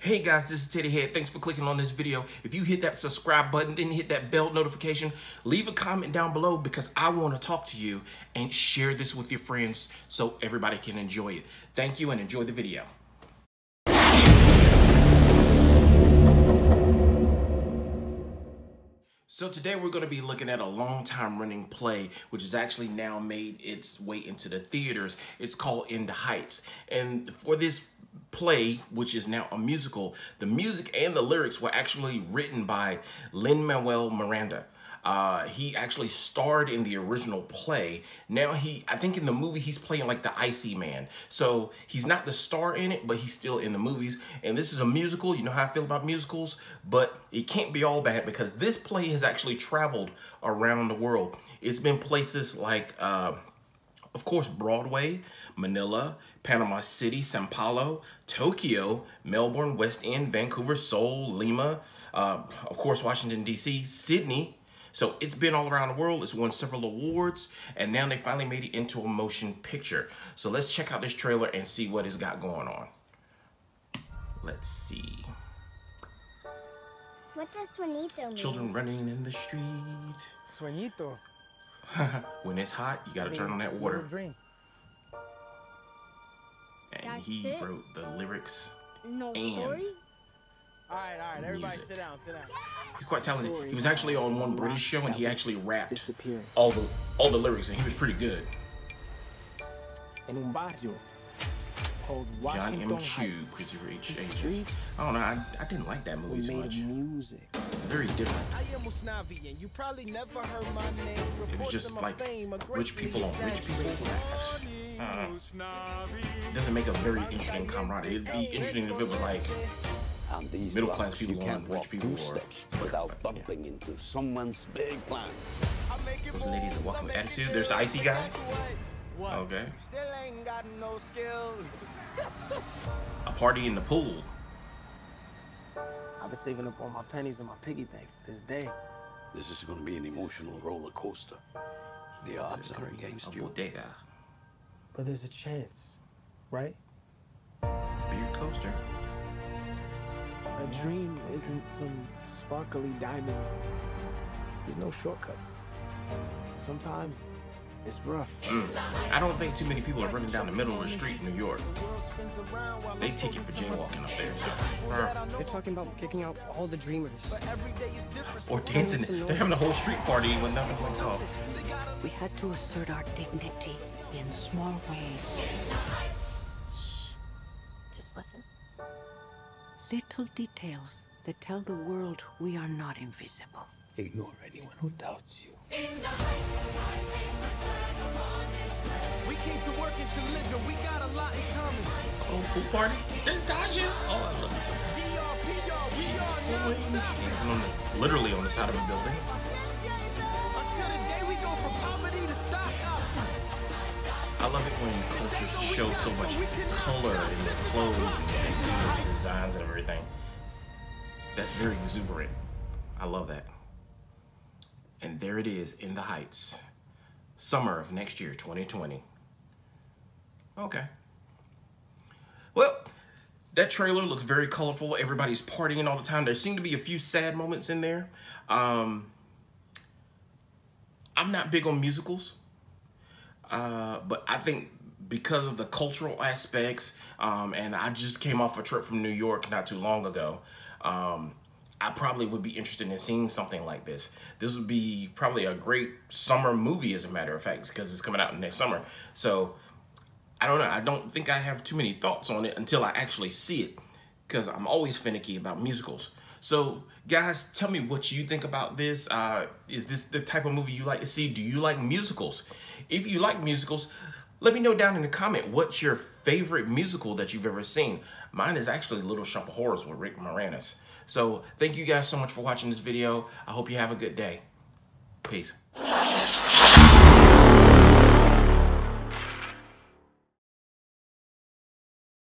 Hey guys, this is Teddyhed. Thanks for clicking on this video. If you hit that subscribe button, then hit that bell notification, leave a comment down below because I want to talk to you and share this with your friends so everybody can enjoy it. Thank you and enjoy the video. So today we're going to be looking at a long time running play, which has actually now made its way into the theaters. It's called In the Heights. And for this play, which is now a musical, the music and the lyrics were actually written by Lin-Manuel Miranda. Uh, he actually starred in the original play. Now he, I think in the movie, he's playing like the icy man. So he's not the star in it, but he's still in the movies. And this is a musical. You know how I feel about musicals, but it can't be all bad because this play has actually traveled around the world. It's been places like, uh, of course, Broadway, Manila, Panama City, Sao Paulo, Tokyo, Melbourne, West End, Vancouver, Seoul, Lima, uh, of course, Washington, D.C., Sydney, so it's been all around the world. It's won several awards, and now they finally made it into a motion picture. So let's check out this trailer and see what it's got going on. Let's see. What does sueñito mean? Children running in the street. Sueñito. when it's hot, you gotta turn on that water. Dream. And That's he it? wrote the lyrics. No And- story? All right, all right, everybody Music. sit down, sit down. He's quite talented. He was actually on one British show and he actually rapped all the all the lyrics and he was pretty good. in un called Jon M. Washington Chu, Heights. Christopher H. The I don't know. I, I didn't like that movie so much. music. It's very different. I am Usnavi, and you probably never heard my name. It was just like fame are rich people on rich people. Uh, it doesn't make a very interesting camaraderie. It'd be interesting if it was like And these Middle class people you can't rich walk people two or- steps without bumping into someone's big plan. I make it those ladies that walk some with attitude. There's the icy guy. What? Okay. Still ain't got no skills. A party in the pool. I've been saving up all my pennies in my piggy bank for this day. This is going to be an emotional roller coaster. The odds are against you. bodega. But there's a chance, right? Beer coaster. A dream isn't some sparkly diamond. There's no shortcuts. Sometimes it's rough. Mm. I don't think too many people are running down the middle of the street in New York. World spins around while They I'm take it for focused on jaywalking up there. So. people that I know They're talking about kicking out all the dreamers. Every day is different. Or dancing. They're having a whole street party when nothing went off. We had to assert our dignity in small ways. Little details that tell the world we are not invisible. Ignore anyone who doubts you. We came to work and to live, and we got a lot in common. Oh, pool party? There's Dasha. Oh, I love this. DRPR, we are non-stop. He's on the- literally on the side of a building. I love it when cultures show so much color in their clothes and they do the designs and everything. That's very exuberant. I love that. And there it is in the Heights. Summer of next year, 2020. Okay. Well, that trailer looks very colorful. Everybody's partying all the time. There seem to be a few sad moments in there. Um, I'm not big on musicals. Uh, but I think because of the cultural aspects, um, and I just came off a trip from New York not too long ago, um, I probably would be interested in seeing something like this. This would be probably a great summer movie, as a matter of fact, because it's coming out next summer. So I don't know. I don't think I have too many thoughts on it until I actually see it, because I'm always finicky about musicals. So, guys, tell me what you think about this. Uh, is this the type of movie you like to see? Do you like musicals? If you like musicals, let me know down in the comment what's your favorite musical that you've ever seen. Mine is actually Little Shop of Horrors with Rick Moranis. So, thank you guys so much for watching this video. I hope you have a good day. Peace.